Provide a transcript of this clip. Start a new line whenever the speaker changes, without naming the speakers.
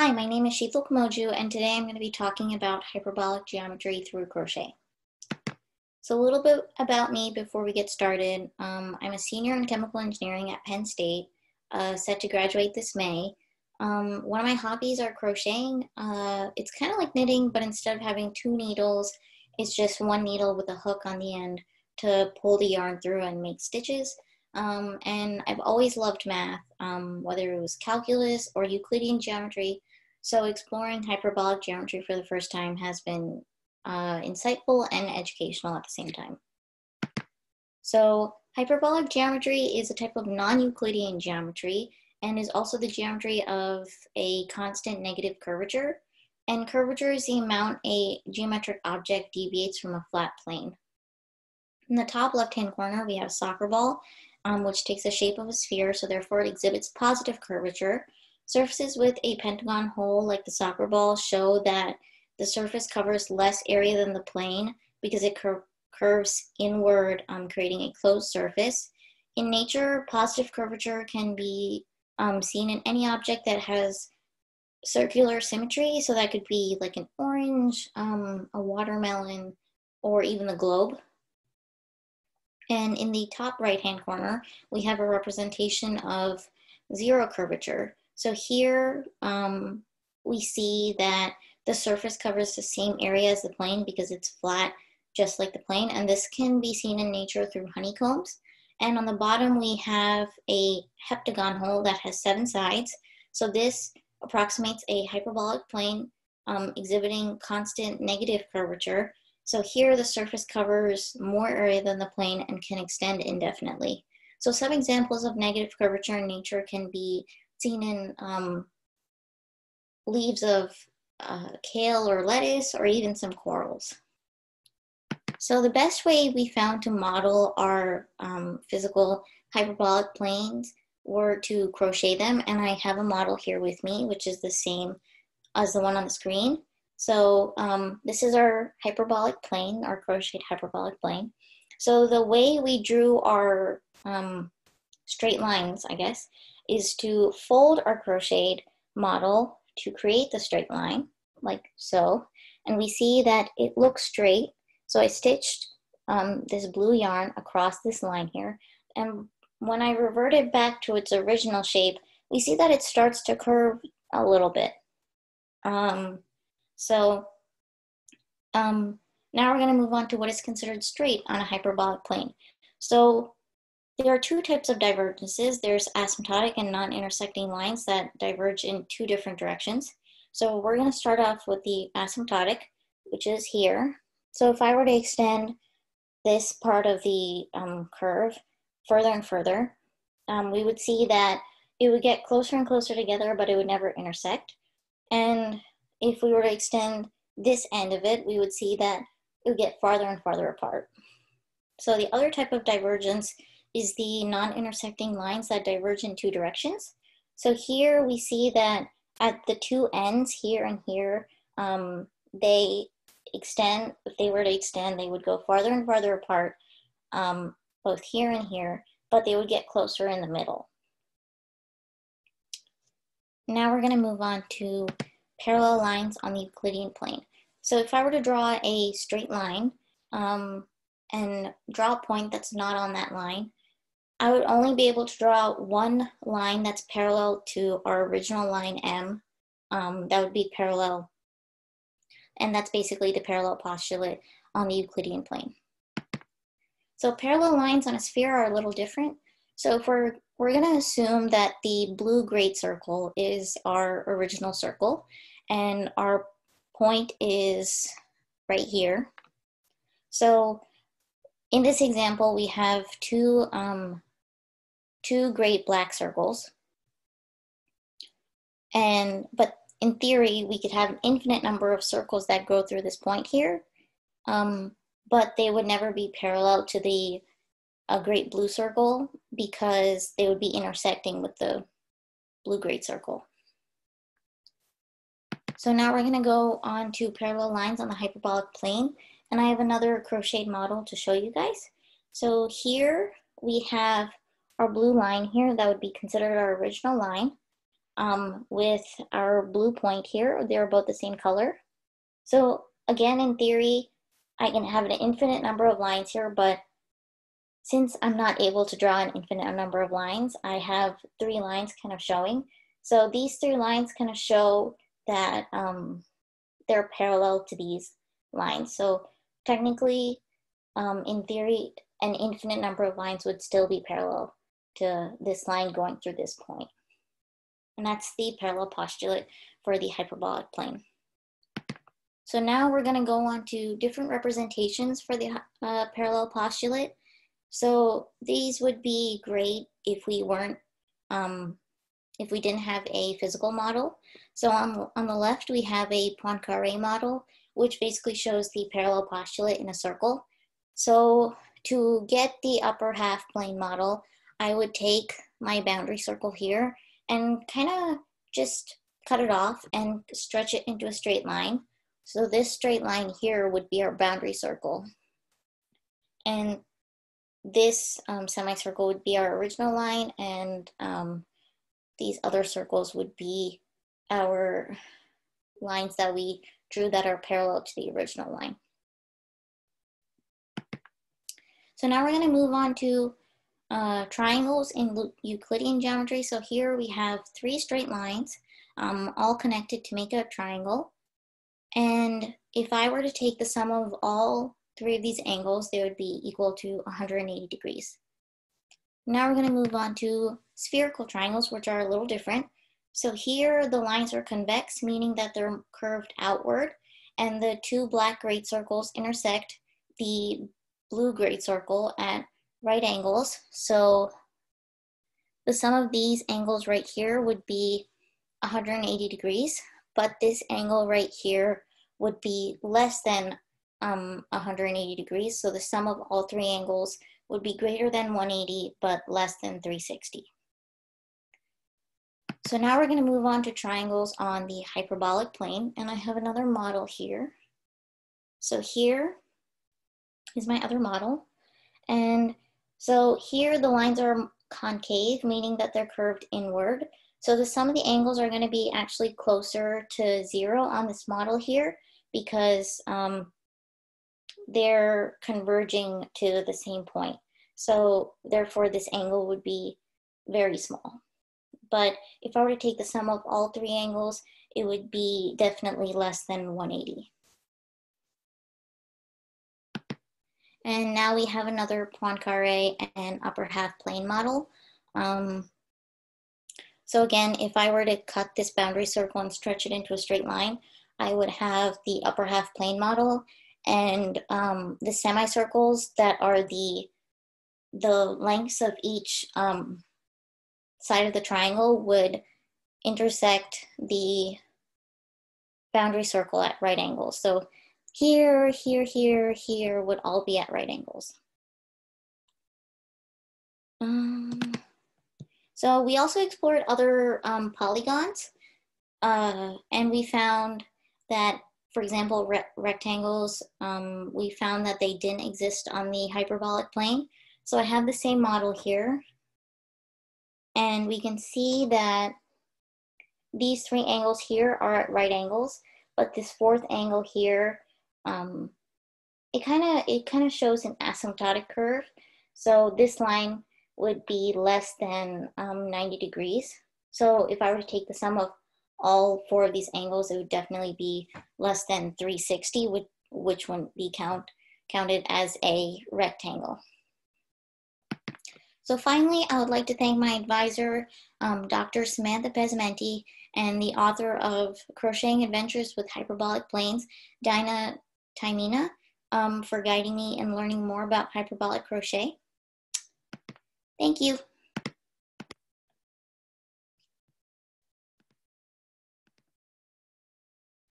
Hi, my name is Sheetal Kommoju, and today I'm going to be talking about hyperbolic geometry through crochet. So a little bit about me before we get started. Um, I'm a senior in chemical engineering at Penn State, uh, set to graduate this May. Um, one of my hobbies are crocheting. Uh, it's kind of like knitting, but instead of having two needles, it's just one needle with a hook on the end to pull the yarn through and make stitches. Um, and I've always loved math, um, whether it was calculus or Euclidean geometry. So exploring hyperbolic geometry for the first time has been uh, insightful and educational at the same time. So hyperbolic geometry is a type of non-Euclidean geometry and is also the geometry of a constant negative curvature. And curvature is the amount a geometric object deviates from a flat plane. In the top left-hand corner, we have a soccer ball, um, which takes the shape of a sphere, so therefore it exhibits positive curvature. Surfaces with a pentagon hole, like the soccer ball, show that the surface covers less area than the plane because it cur curves inward, um, creating a closed surface. In nature, positive curvature can be um, seen in any object that has circular symmetry. So that could be like an orange, um, a watermelon, or even a globe. And in the top right-hand corner, we have a representation of zero curvature. So here um, we see that the surface covers the same area as the plane because it's flat, just like the plane. And this can be seen in nature through honeycombs. And on the bottom, we have a heptagon hole that has seven sides. So this approximates a hyperbolic plane um, exhibiting constant negative curvature. So here the surface covers more area than the plane and can extend indefinitely. So some examples of negative curvature in nature can be seen in um, leaves of uh, kale or lettuce or even some corals. So the best way we found to model our um, physical hyperbolic planes were to crochet them and I have a model here with me which is the same as the one on the screen. So um, this is our hyperbolic plane, our crocheted hyperbolic plane. So the way we drew our um, straight lines, I guess, is to fold our crocheted model to create the straight line, like so. And we see that it looks straight. So I stitched um, this blue yarn across this line here. And when I revert it back to its original shape, we see that it starts to curve a little bit. Um, so um, now we're going to move on to what is considered straight on a hyperbolic plane. So there are two types of divergences. There's asymptotic and non-intersecting lines that diverge in two different directions. So we're going to start off with the asymptotic, which is here. So if I were to extend this part of the um, curve further and further, um, we would see that it would get closer and closer together, but it would never intersect. And if we were to extend this end of it, we would see that it would get farther and farther apart. So the other type of divergence is the non-intersecting lines that diverge in two directions. So here we see that at the two ends here and here, um, they extend, if they were to extend, they would go farther and farther apart, um, both here and here, but they would get closer in the middle. Now we're gonna move on to parallel lines on the Euclidean plane. So if I were to draw a straight line um, and draw a point that's not on that line, I would only be able to draw one line that's parallel to our original line M. Um, that would be parallel. And that's basically the parallel postulate on the Euclidean plane. So parallel lines on a sphere are a little different. So if we're, we're gonna assume that the blue great circle is our original circle and our point is right here. So in this example, we have two um, two great black circles. And, but in theory, we could have an infinite number of circles that go through this point here, um, but they would never be parallel to the a great blue circle because they would be intersecting with the blue great circle. So now we're gonna go on to parallel lines on the hyperbolic plane, and I have another crocheted model to show you guys. So here we have our blue line here, that would be considered our original line. um, with our blue point here. They're both the same color. So again, in theory, I can have an infinite number of lines here, but since I'm not able to draw an infinite number of lines, I have three lines kind of showing. So these three lines kind of show that um, they're parallel to these lines. So technically, um, in theory, an infinite number of lines would still be parallel to this line going through this point. And that's the parallel postulate for the hyperbolic plane. So now we're gonna go on to different representations for the uh, parallel postulate. So these would be great if we weren't, um, if we didn't have a physical model. So on, on the left, we have a Poincare model, which basically shows the parallel postulate in a circle. So to get the upper half plane model, I would take my boundary circle here and kind of just cut it off and stretch it into a straight line. So this straight line here would be our boundary circle. And this um, semicircle would be our original line and um, these other circles would be our lines that we drew that are parallel to the original line. So now we're going to move on to uh, triangles in Euclidean geometry. So here we have three straight lines, um, all connected to make a triangle. And if I were to take the sum of all three of these angles, they would be equal to 180 degrees. Now we're going to move on to spherical triangles, which are a little different. So here the lines are convex, meaning that they're curved outward, and the two black great circles intersect the blue great circle at right angles. So the sum of these angles right here would be 180 degrees, but this angle right here would be less than um, 180 degrees. So the sum of all three angles would be greater than 180, but less than 360. So now we're going to move on to triangles on the hyperbolic plane. And I have another model here. So here is my other model. And so here the lines are concave, meaning that they're curved inward. So the sum of the angles are going to be actually closer to zero on this model here because um, they're converging to the same point. So therefore this angle would be very small. But if I were to take the sum of all three angles, it would be definitely less than 180. And now we have another Poincare and upper half plane model. Um, so again, if I were to cut this boundary circle and stretch it into a straight line, I would have the upper half plane model and um, the semicircles that are the the lengths of each um, side of the triangle would intersect the boundary circle at right angles. So here, here, here, here would all be at right angles. Um, so we also explored other um, polygons uh, and we found that, for example, re rectangles, um, we found that they didn't exist on the hyperbolic plane. So I have the same model here and we can see that these three angles here are at right angles, but this fourth angle here um, it kind of it kind of shows an asymptotic curve. So this line would be less than um, 90 degrees. So if I were to take the sum of all four of these angles, it would definitely be less than 360, which, which would be count, counted as a rectangle. So finally, I would like to thank my advisor, um, Dr. Samantha Pezzimenti, and the author of Crocheting Adventures with Hyperbolic Planes, Daina Taimina, um, for guiding me and learning more about hyperbolic crochet. Thank you.